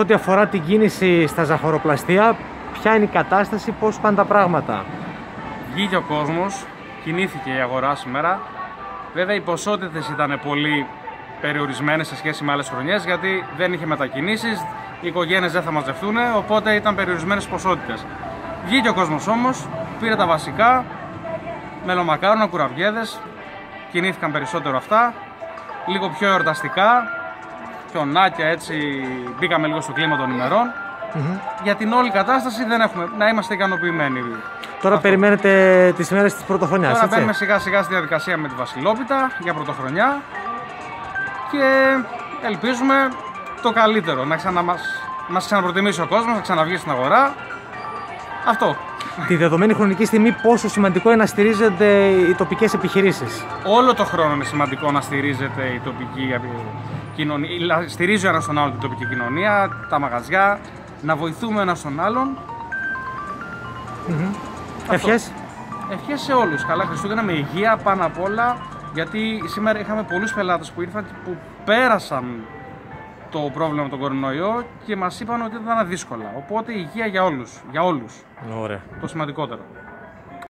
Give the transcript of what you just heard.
Ό,τι αφορά την κίνηση στα ζαχαροπλαστεία, ποια είναι η κατάσταση, πώς πάνε τα πράγματα. Βγήκε ο κόσμος, κινήθηκε η αγορά σήμερα. Βέβαια οι ποσότητες ήταν πολύ περιορισμένες σε σχέση με άλλες χρονιές γιατί δεν είχε μετακινήσεις, οι οικογένειες δεν θα μαζευτούν, οπότε ήταν περιορισμένες ποσότητες. Βγήκε ο κόσμος όμως, πήρε τα βασικά, μελομακάρονα, κουραβιέδες, κινήθηκαν περισσότερο αυτά, λίγο πιο εορταστικά, χιονάκια έτσι, μπήκαμε λίγο στο κλίμα των ημερων Για την όλη κατάσταση δεν έχουμε, να είμαστε ικανοποιημένοι. Τώρα περιμένετε τις ημέρες της πρωτοχρονιάς, Τώρα έτσι. μπαίνουμε σιγά σιγά στη διαδικασία με τη Βασιλόπιτα για πρωτοχρονιά και ελπίζουμε το καλύτερο, να ξανα μας, μας ξαναπροτιμήσει ο κόσμος, να ξαναβγεί στην αγορά. Αυτό. Τη δεδομένη χρονική στιγμή πόσο σημαντικό είναι να στηρίζονται οι τοπικές επιχειρήσεις. Όλο το χρόνο είναι σημαντικό να στηρίζεται η τοπική κοινωνία, στηρίζει ο ένας τον άλλον την τοπική κοινωνία, τα μαγαζιά, να βοηθούμε ένας τον άλλον. Ευχές. Ευχές σε όλους. Καλά Χριστούγεννα με υγεία πάνω απ' όλα. Γιατί σήμερα είχαμε πολλούς πελάτες που ήρθαν και που πέρασαν το πρόβλημα με τον κορονοϊό και μας είπαν ότι ήταν δύσκολα. Οπότε υγεία για όλους. Για όλους. Ωραία. Το σημαντικότερο.